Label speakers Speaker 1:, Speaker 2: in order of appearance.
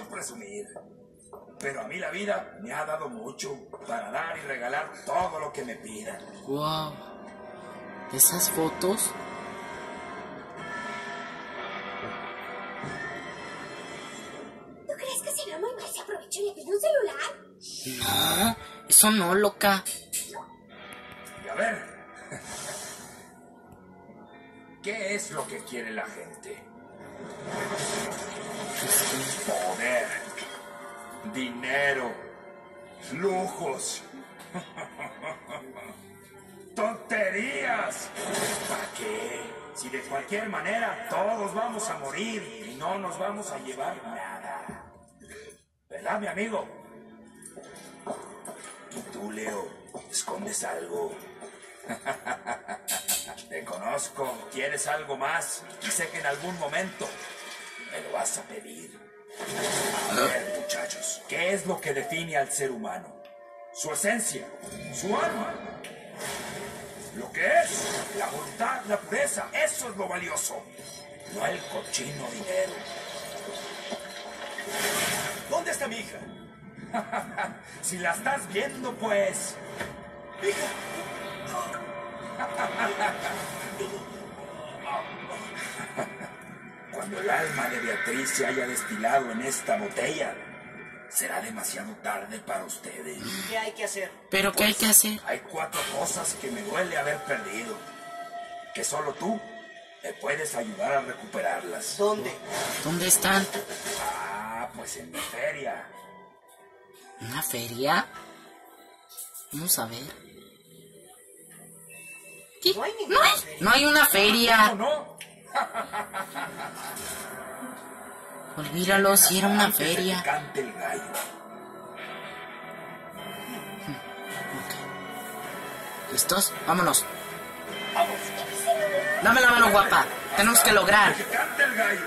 Speaker 1: por presumir. Pero a mí la vida me ha dado mucho para dar y regalar todo lo que me pidan.
Speaker 2: Wow. ¿Esas fotos?
Speaker 3: ¿Tú crees que sería muy mal si aprovecho y le pido un celular?
Speaker 2: No, eso no, loca.
Speaker 1: Y a ver, ¿qué es lo que quiere la gente? Poder, dinero, lujos, tonterías. ¿Para qué? Si de cualquier manera todos vamos a morir y no nos vamos a llevar nada. ¿Verdad, mi amigo? Y tú, Leo, escondes algo. Te conozco, quieres algo más y sé que en algún momento me lo vas a pedir. ¿Qué es lo que define al ser humano? Su esencia, su alma. Lo que es, la voluntad, la pureza, eso es lo valioso. No el cochino dinero. ¿Dónde está mi hija? si la estás viendo, pues. Cuando el alma de Beatriz se haya destilado en esta botella, será demasiado tarde para ustedes.
Speaker 4: ¿Qué hay que hacer?
Speaker 2: ¿Pero qué hay que hacer?
Speaker 1: Hay cuatro cosas que me duele haber perdido. Que solo tú me puedes ayudar a recuperarlas.
Speaker 4: ¿Dónde?
Speaker 2: ¿Dónde están?
Speaker 1: Ah, pues en mi feria.
Speaker 2: ¿Una feria? Vamos a ver. ¿Qué?
Speaker 4: No hay
Speaker 2: No
Speaker 4: ninguna
Speaker 2: hay,
Speaker 4: feria.
Speaker 2: no hay una feria.
Speaker 1: ¿O no?
Speaker 2: Olvídalo, si era una feria.
Speaker 1: cante el gallo.
Speaker 2: ¿Listos? Vámonos. Dame la mano, guapa. Tenemos que lograr.
Speaker 1: Que cante el gallo.